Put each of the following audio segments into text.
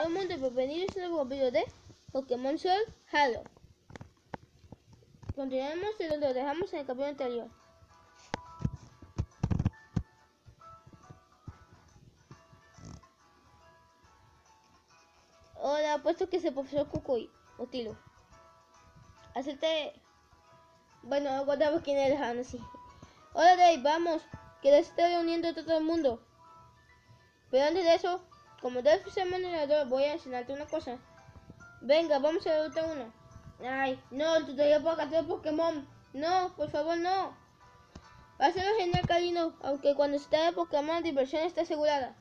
todo mundo, bienvenidos a un nuevo video de Pokémon Sol Halo. Continuamos de donde lo dejamos en el capítulo anterior. Hola, puesto que se profesor Cucuy, o Tilo. Hacerte... Bueno, no contamos quién es el sí. Hola Dave, vamos, que se está reuniendo a todo el mundo. Pero antes de eso, como Dave es el moderador, voy a enseñarte una cosa. Venga, vamos a la ruta 1. Ay, no, el tutorial para capturar Pokémon. No, por favor, no. Va a ser genial, cariño, aunque cuando se trata de Pokémon, la diversión está asegurada.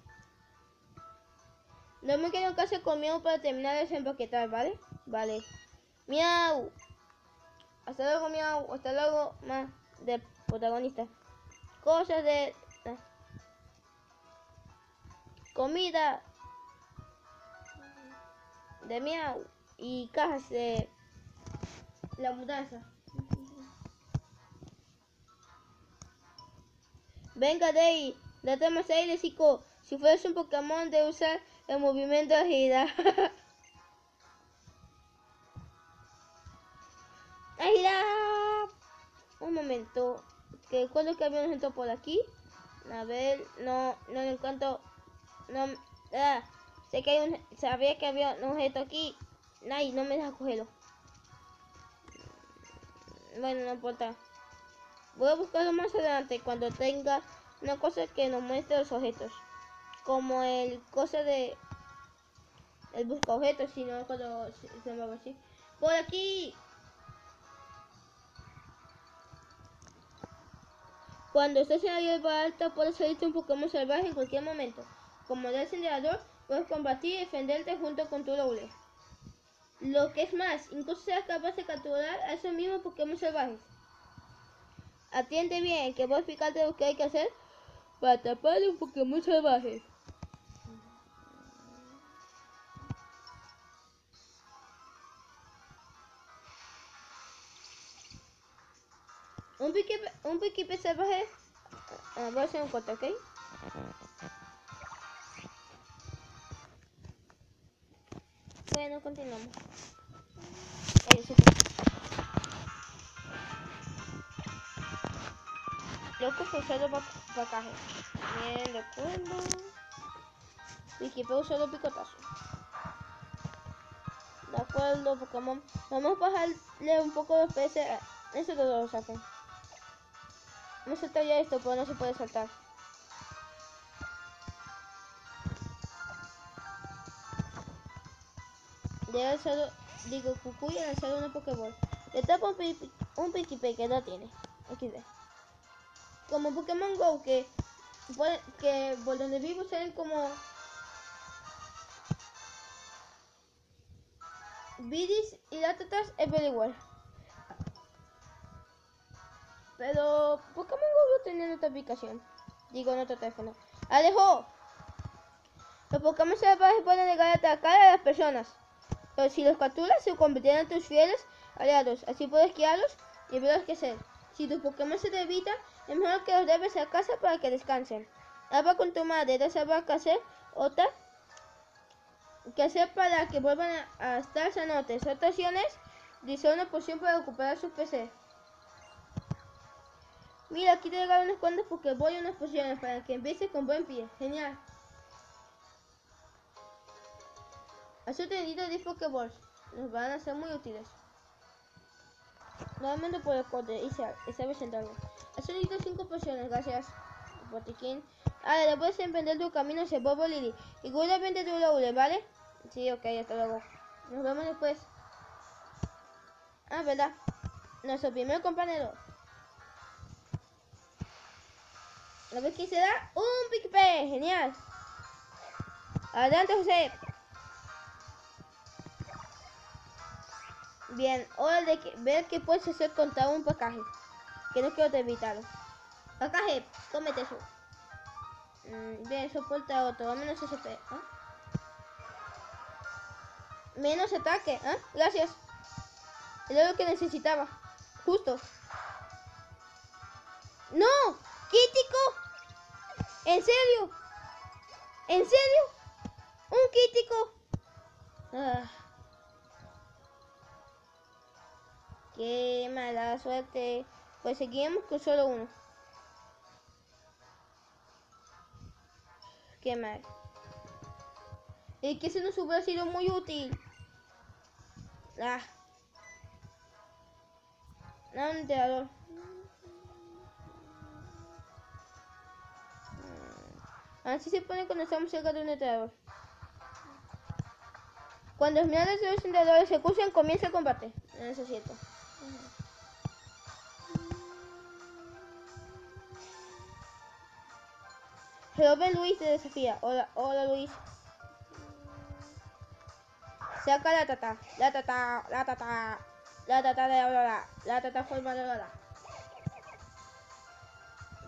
No me quedo en casa conmigo para terminar de desempaquetar, ¿vale? Vale. Miau. Hasta luego, miau. Hasta luego, más de protagonista. Cosas de... Comida. De miau. Y cajas de... La mudanza. Venga, Day. Date más aire, chico. Si fueras un Pokémon de usar el movimiento de agilidad. ¡Agilidad! Un momento. Que recuerdo que había un objeto por aquí. A ver, no, no lo encuentro. No, ah, sé que hay un, sabía que había un objeto aquí. Ay, no me deja cogerlo. Bueno, no importa. Voy a buscarlo más adelante cuando tenga una cosa que nos muestre los objetos. Como el cosa de... El busca objetos, si no cuando se, me va así. ¡Por aquí! Cuando estés en la hierba alta puedes salirte un Pokémon salvaje en cualquier momento. Como descendedor puedes combatir y defenderte junto con tu doble. Lo que es más, incluso serás capaz de capturar a esos mismos Pokémon salvajes. Atiende bien, que voy a explicarte lo que hay que hacer para atrapar a un Pokémon salvaje. Un pique, un salvaje. ah, voy a hacer un corte, ¿ok? Bueno, continuamos. Sí. Loco fue usado para caje. Bien, de acuerdo. Piquipe usado picotazo. De acuerdo, Pokémon. Vamos a bajarle un poco de peces. Eso todo lo saquen. Vamos a saltar ya esto, pero no se puede saltar. Digo, Cucuy ha lanzado una Pokéball. Le tapa un, un Piquipe que no tiene. XD. Como Pokémon Go, que, puede- que por donde vivo salen como... Bidis y Latatas everywhere. Pero Pokémon Go no tenía en otra aplicación. Digo, en otro teléfono. ¡Alejo! Los Pokémon salvajes pueden llegar a atacar a las personas. Pero si los capturas, se convertirán en tus fieles aliados. Así puedes guiarlos y verlos crecer. Si tus Pokémon se te evitan, es mejor que los debes a casa para que descansen. Habla con tu madre de saber qué hacer. Otra, que hacer para que vuelvan a, a estar sanotes. Otras opciones, dice una poción para recuperar su PC. Mira, aquí te regalo unos cuantos porque voy a unas pociones para que empieces con buen pie. Genial. Has obtenido 10 Pokéballs. Nos van a ser muy útiles. Nuevamente por el corte y se, y se sentado. Has obtenido 5 pociones, gracias. Botiquín. Ahora, le puedes emprender tu camino hacia Bobo Lily. Y cuida bien de tu doble, ¿vale? Sí, ok, hasta luego. Nos vemos después. Ah, ¿verdad? Nuestro primer compañero. A ver quién se da. Un Pickpe. Genial. Adelante, José. Bien, hora de que, ver qué puedes hacer contra un pacaje. Que no quiero evitarlo. Pacaje, cómete eso. Mm, bien, soporta otro, menos SP. ¿ah? Menos ataque, ¿ah? Gracias. Era lo que necesitaba. Justo. ¡No! ¡Crítico! ¿En serio? ¿En serio? ¿Un crítico? Mala suerte. Pues seguimos con solo uno. Qué mal. Es que ese nos hubiera sido muy útil. Ah. No, un enterrador. Así se pone cuando estamos cerca de un enterrador. Cuando los miradores de los enterradores se cruzan, comienza el combate. Eso es cierto. Joven Luis te desafía. Hola, hola Luis. Saca la tata, la tata, la tata, la tata de Aurora, la tata forma de Aurora.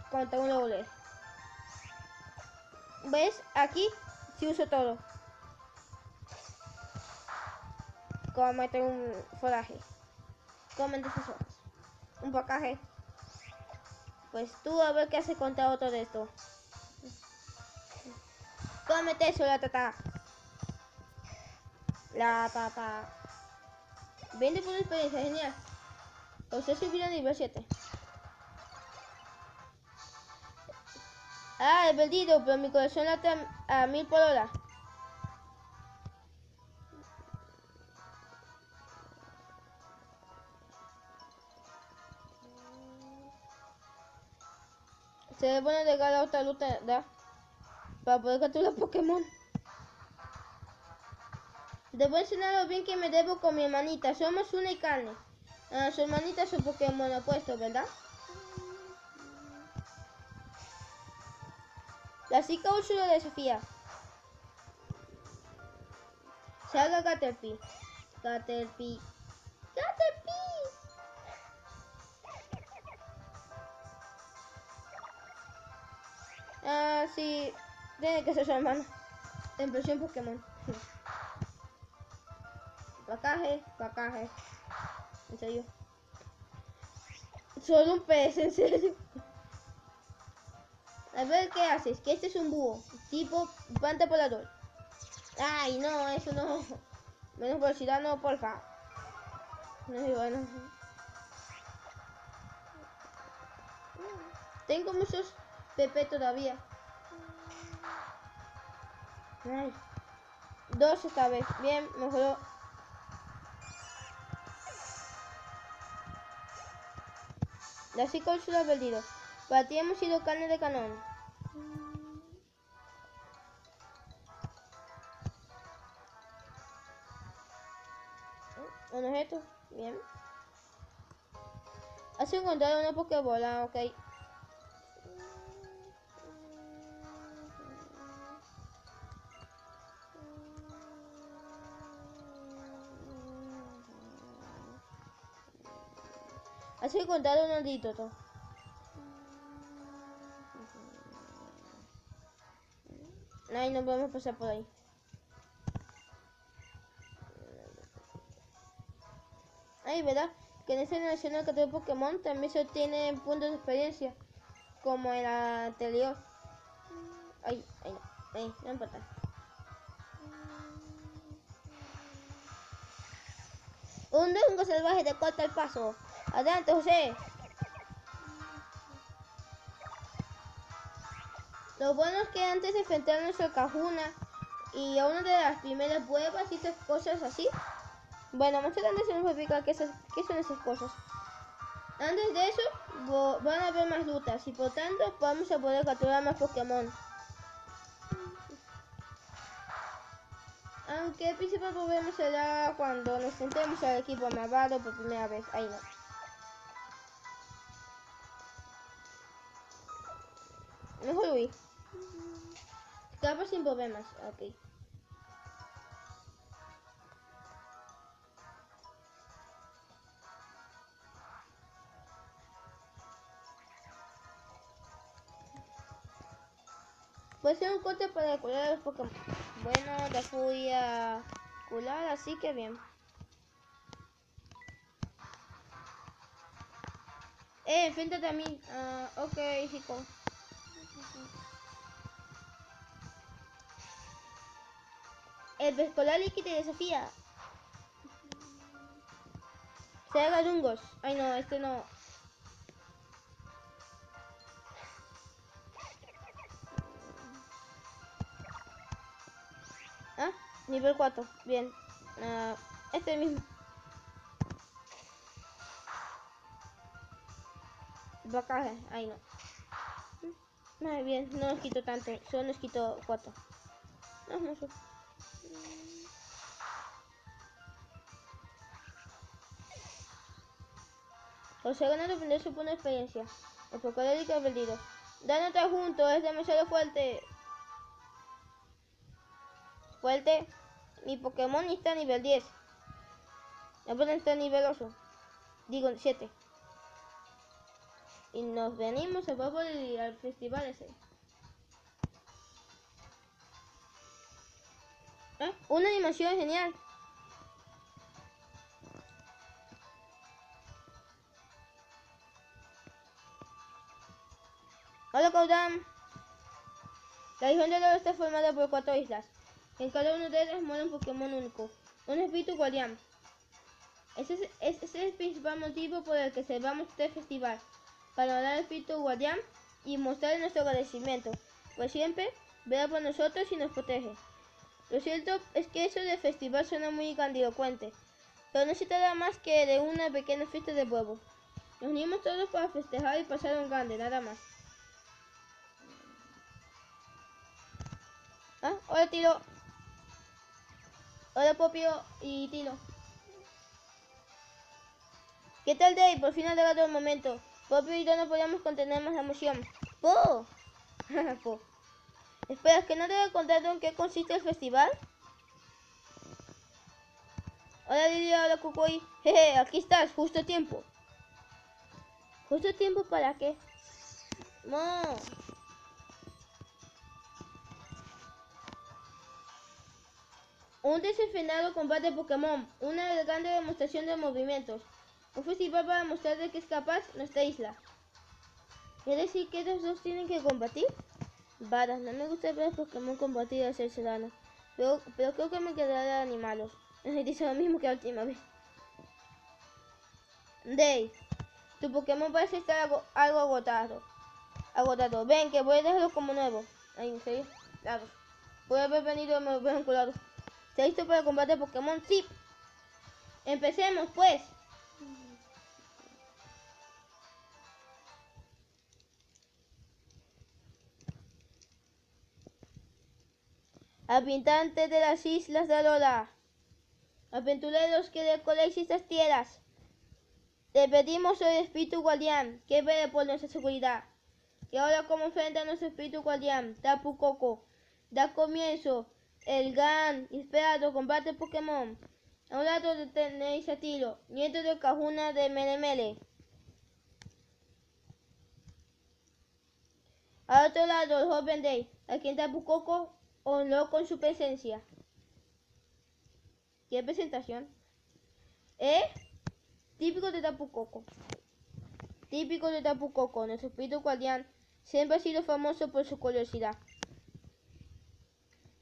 Contra un doble. ¿Ves? Aquí sí uso todo. Como meter un foraje. Como meter sus hojas. Un pacaje. Pues tú a ver qué hace contra otro de estos. Cómete eso, la tata. La tata. 20 por experiencia, genial. Usted subió a nivel 7. Ah, he perdido, pero mi corazón late a, a mil por hora. Se debe poner de a otra luta, ¿verdad? Para poder capturar Pokémon. Debo enseñaros bien que me debo con mi hermanita. Somos una y carne. Ah, su hermanita es un Pokémon opuesto, ¿verdad? La chica Úrsula de Sofía. Salga Caterpie. Caterpie. Caterpie. Ah, sí. Tiene que ser su hermano. En versión Pokémon. Pacaje, pacaje. En serio. Solo un pez, en serio. A ver qué haces, que este es un búho, tipo planta volador. Ay, no, eso no. Menos velocidad, no, porfa. No es bueno. Tengo muchos PP todavía. Dos esta vez. Bien, mejoró. La psicología ha perdido. Para ti hemos sido carne de canón. Un objeto. Bien. Has encontrado una pokebola, ok. Encontrado un antídoto. Ay, no podemos pasar por ahí. Ay, ¿verdad? Que en esta nacional que de Pokémon también se obtienen puntos de experiencia. Como en la anterior. Ay, ay, no. Ay, no importa. Un dungo salvaje te corta el paso. Adelante, José. Lo bueno es que antes de enfrentarnos a Cajuna y a una de las primeras pruebas y esas cosas así. Bueno, más adelante se nos va a explicar qué, son esas cosas. Antes de eso, van a haber más lutas y por tanto vamos a poder capturar más Pokémon. Aunque el principal problema será cuando nos sentemos al equipo malvado por primera vez. Ahí no. Sin problemas. Ok. Puede ser un corte para curar a los Pokémon. Bueno, la fui a curar, así que bien. Eh, enfréntate a mí. Ah, ok, chico. El escolar que te desafía. Sega Dungos. Ay no, este no. Ah, nivel 4. Bien. Ah, este mismo. Bacaje. Ay no. Muy bien, no nos quito tanto. Solo nos quito 4. No, no. O sea, ganar aprender supone experiencia. El pocodélico ha perdido. Todo junto, es demasiado fuerte. Fuerte. Mi Pokémon está a nivel 10. Apenas está a nivel 8. Digo, 7. Y nos venimos a poco al festival ese. ¿Eh? Una animación genial. Hola Caudam. La isla de oro está formada por cuatro islas. En cada una de ellas muere un Pokémon único, un espíritu guardián. Ese es, el principal motivo por el que celebramos este festival, para honrar al espíritu guardián y mostrar nuestro agradecimiento, pues siempre vea por nosotros y nos protege. Lo cierto es que eso del festival suena muy grandilocuente, pero no se trata más que de una pequeña fiesta de pueblo. Nos unimos todos para festejar y pasar un grande, nada más. ¿Ah? Hola Tilo. Hola Popio y Tilo. ¿Qué tal Dave? Por fin ha llegado el momento. Popio y yo no podíamos contener más la emoción. ¡Po! po. Espera, ¿que no te he contado en qué consiste el festival? Hola Lidia, hola Cucuy. Jeje, aquí estás, justo a tiempo. ¿Justo tiempo para qué? No. Un desenfrenado combate Pokémon, una elegante demostración de movimientos, un festival para mostrar de qué es capaz nuestra isla. ¿Quiere decir que los dos tienen que combatir? Vara, no me gusta ver Pokémon combatir y hacerse daño, pero, pero creo que me quedaré de animalos. Dice lo mismo que la última vez. Dave, tu Pokémon parece estar algo, algo agotado. Agotado. Ven, que voy a dejarlo como nuevo. Ay, ¿en? Claro. Puede haber venido me hubieran colado. ¿Está listo para el combate Pokémon? Sí. Empecemos, pues. Habitantes de las islas de Alola. Aventureros que recorréis estas tierras. Le pedimos al espíritu guardián que vele por nuestra seguridad. Y ahora como enfrenta a nuestro espíritu guardián, Tapu Koko, da comienzo el gran esperado combate Pokémon. A un lado tenéis a Tiro, nieto de Cajuna de Melemele. Al otro lado, el joven Day, a quien Tapu Koko honró con su presencia. ¿Qué presentación? ¿Eh? Típico de Tapu Koko. Típico de Tapu Koko, nuestro espíritu guardián siempre ha sido famoso por su curiosidad.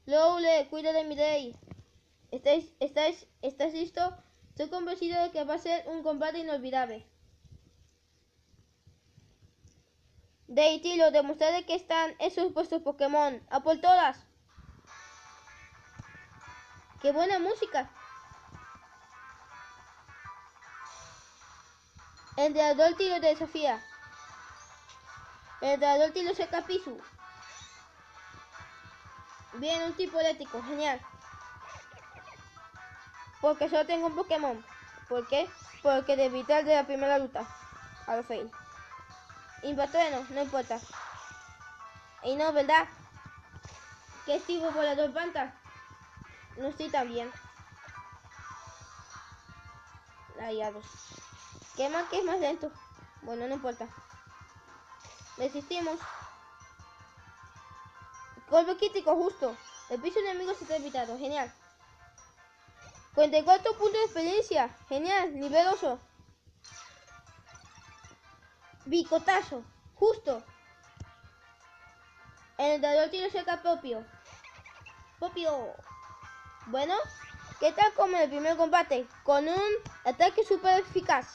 Lowle, cuida de mi rey. ¿Estáis, estáis, ¿Estás listo? Estoy convencido de que va a ser un combate inolvidable. Deitilo, demostraré que están esos vuestros Pokémon. ¡A por todas! ¡Qué buena música! El entrenador tiro de desafía. El entrenador tiro seca Pisu. Bien, un tipo eléctrico, genial. Porque solo tengo un Pokémon. ¿Por qué? Porque de evitar de la primera ruta. A lo fail. Impatrueno, no importa. Y no, ¿verdad? ¿Qué es tipo volador panta? No estoy tan bien. Rayados. ¿Qué más que es más lento? Bueno, no importa. Resistimos. Golpe crítico justo. El piso enemigo se está evitado. Genial. 44 puntos de experiencia. Genial. Nivel 8. Bicotazo. Justo. El dador tiene cerca propio. Propio. Bueno. ¿Qué tal como el primer combate? Con un ataque super eficaz.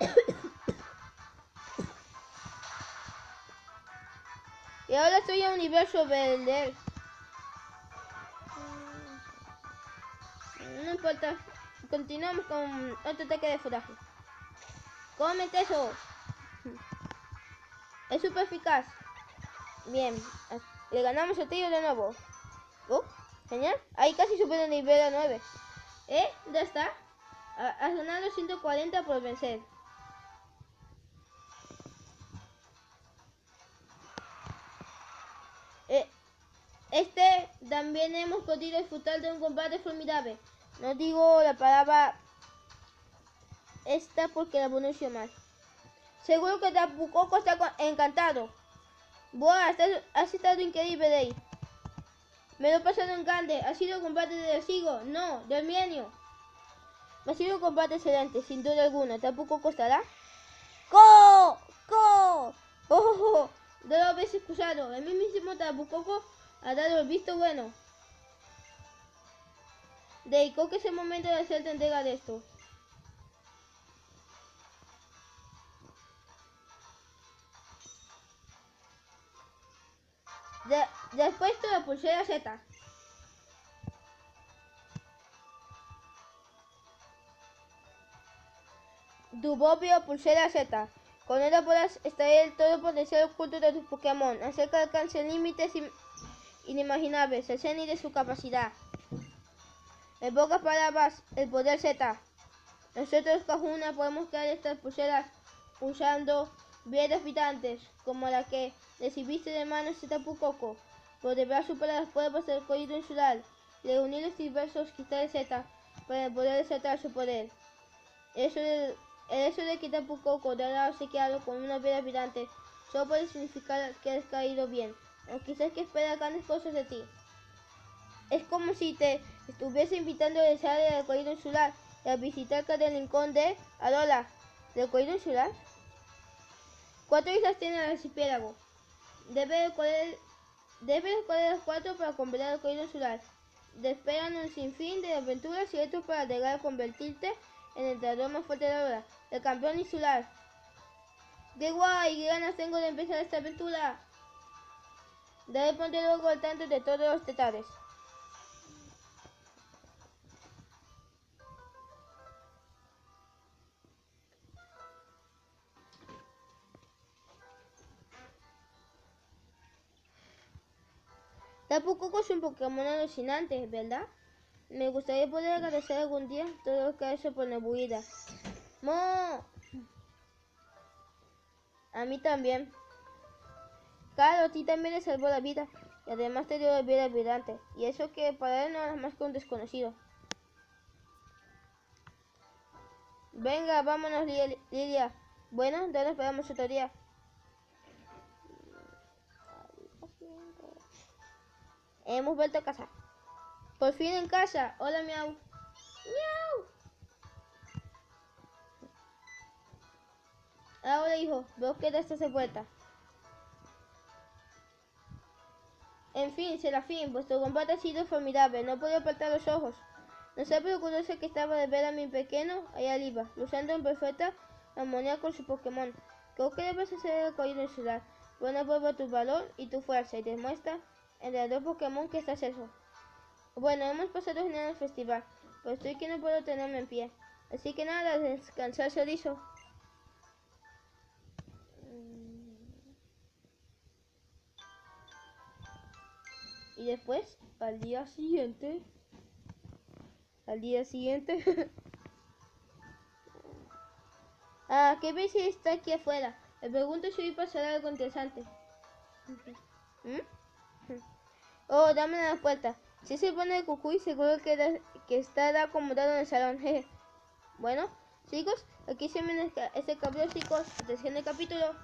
y ahora estoy en un universo verde. No importa. Continuamos con otro ataque de foraje. Cómete eso. Es super eficaz. Bien. Le ganamos el tiro de nuevo. Uh, Ahí casi supera el nivel a 9. ¿Eh? ¿Ya está? Has ganado 140 por vencer. Eh, este también hemos podido disfrutar de un combate formidable. No digo la palabra esta porque la pronuncio mal. Seguro que Tapu Koko está encantado. Buah, has estado increíble, Day. Me lo he pasado en grande. ¿Ha sido combate de Sigo? No, de Armienio. Ha sido un combate excelente, sin duda alguna. ¿Tampoco costará? ¡Co! ¡Co! ¡Oh! No lo habéis excusado. El mismísimo Tapu Koko ha dado el visto bueno. Creo que es el momento de hacerte entrega de esto. Después de la pulsera Z. Dubobio pulsera Z. Con ella podrás extraer todo potencial oculto de tus Pokémon. Hacer que alcancen límites inimaginables. El zen de su capacidad. En pocas palabras, el poder Z. Nosotros, Kajuna, podemos crear estas pulseras usando vías habitantes, como la que recibiste de manos de Tapu Koko. Pero deberás superar las pruebas del código insular y reunir los diversos cristales Z para poder desatar su poder. Eso de, el hecho de que Tapu Koko te haya obsequiado con una vida habitante solo puede significar que has caído bien, o quizás que espera grandes cosas de ti. Es como si te estuviese invitando a desear el código insular y a visitar cada rincón de Alola. ¿Del código insular? Cuatro islas tiene el archipiélago. Debe recorrer, debe las cuatro para completar el código insular. Te esperan un sinfín de aventuras y retos para llegar a convertirte en el entrenador más fuerte de la hora, el campeón insular. ¡Qué guay! ¡Qué ganas tengo de empezar esta aventura! Debe ponerte luego al tanto de todos los detalles. Tapu Koko es un Pokémon alucinante, ¿verdad? Me gustaría poder agradecer algún día todo lo que ha hecho por Nebuida. ¡Mo! A mí también. Claro, a ti también le salvó la vida. Y además te dio la vida vibrante. Y eso que para él no es más que un desconocido. Venga, vámonos, Lilia. Bueno, ya nos esperamos otro día. Hemos vuelto a casa. Por fin en casa. Hola, miau. Miau. Ahora, hijo, veo que esta se vuelta. En fin, Serafín, vuestro combate ha sido formidable. No podía apartar los ojos. No sé preocuparse que estaba de ver a mi pequeño allá arriba, luchando en perfecta armonía con su Pokémon. Creo que debes hacer el en insular. Pon prueba tu valor y tu fuerza y demuestra entre dos Pokémon que estás eso. Bueno, hemos pasado genial el festival, pero estoy que no puedo tenerme en pie. Así que nada, descansar dicho. Y después, al día siguiente, al día siguiente, ah, ¿qué ves si está aquí afuera? Me pregunto si hoy pasará algo interesante. ¿Mm? Oh, dame la puerta. Si se pone el cucuy, seguro que, que estará acomodado en el salón. bueno, chicos, aquí se me este capítulo, chicos. Atención el capítulo.